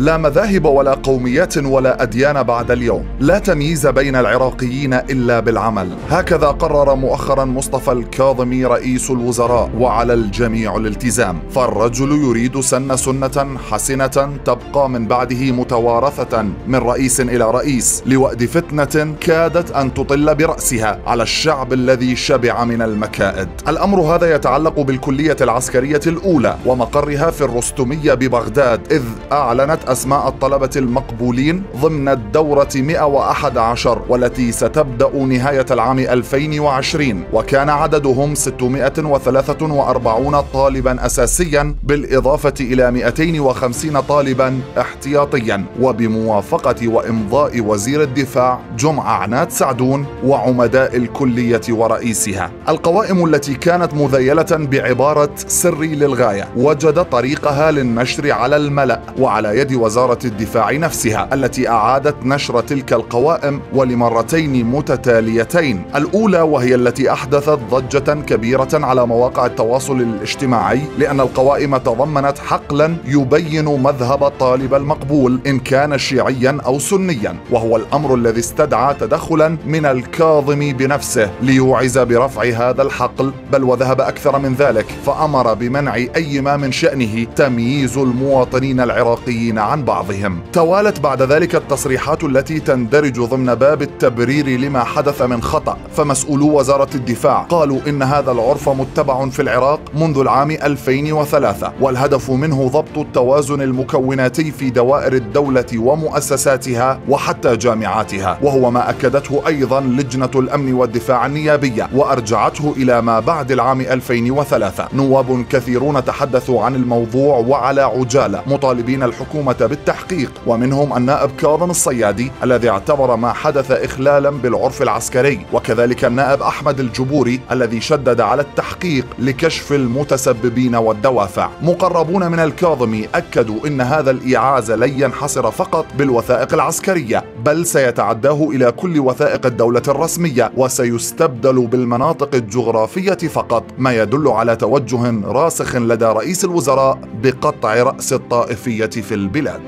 لا مذاهب ولا قوميات ولا أديان بعد اليوم. لا تمييز بين العراقيين إلا بالعمل. هكذا قرر مؤخرا مصطفى الكاظمي رئيس الوزراء وعلى الجميع الالتزام. فالرجل يريد سن سنة حسنة تبقى من بعده متوارثة من رئيس إلى رئيس لوأد فتنة كادت أن تطل برأسها على الشعب الذي شبع من المكائد. الأمر هذا يتعلق بالكلية العسكرية الأولى ومقرها في الرستمية ببغداد إذ أعلنت أسماء الطلبة المقبولين ضمن الدورة 111 والتي ستبدأ نهاية العام 2020 وكان عددهم 643 طالبا أساسيا بالإضافة إلى 250 طالبا احتياطيا. وبموافقة وإمضاء وزير الدفاع جمعة عناد سعدون وعمداء الكلية ورئيسها. القوائم التي كانت مذيلة بعبارة سري للغاية وجد طريقها للنشر على الملأ وعلى يد وزارة الدفاع نفسها التي أعادت نشر تلك القوائم ولمرتين متتاليتين. الأولى وهي التي أحدثت ضجة كبيرة على مواقع التواصل الاجتماعي لأن القوائم تضمنت حقلا يبين مذهب الطالب المقبول إن كان شيعيا أو سنيا وهو الأمر الذي استدعى تدخلا من الكاظم بنفسه ليوعز برفع هذا الحقل بل وذهب أكثر من ذلك فأمر بمنع أي ما من شأنه تمييز المواطنين العراقيين عن بعضهم. توالت بعد ذلك التصريحات التي تندرج ضمن باب التبرير لما حدث من خطأ فمسؤولو وزارة الدفاع قالوا إن هذا العرف متبع في العراق منذ العام 2003 والهدف منه ضبط التوازن المكوناتي في دوائر الدولة ومؤسساتها وحتى جامعاتها وهو ما أكدته أيضا لجنة الأمن والدفاع النيابية وأرجعته إلى ما بعد العام 2003 نواب كثيرون تحدثوا عن الموضوع وعلى عجالة مطالبين الحكومة بالتحقيق ومنهم النائب كاظم الصيادي الذي اعتبر ما حدث إخلالا بالعرف العسكري وكذلك النائب أحمد الجبوري الذي شدد على التحقيق لكشف المتسببين والدوافع. مقربون من الكاظمي أكدوا إن هذا الإعاز لن ينحصر فقط بالوثائق العسكرية بل سيتعداه إلى كل وثائق الدولة الرسمية وسيستبدل بالمناطق الجغرافية فقط. ما يدل على توجه راسخ لدى رئيس الوزراء بقطع رأس الطائفية في البلاد.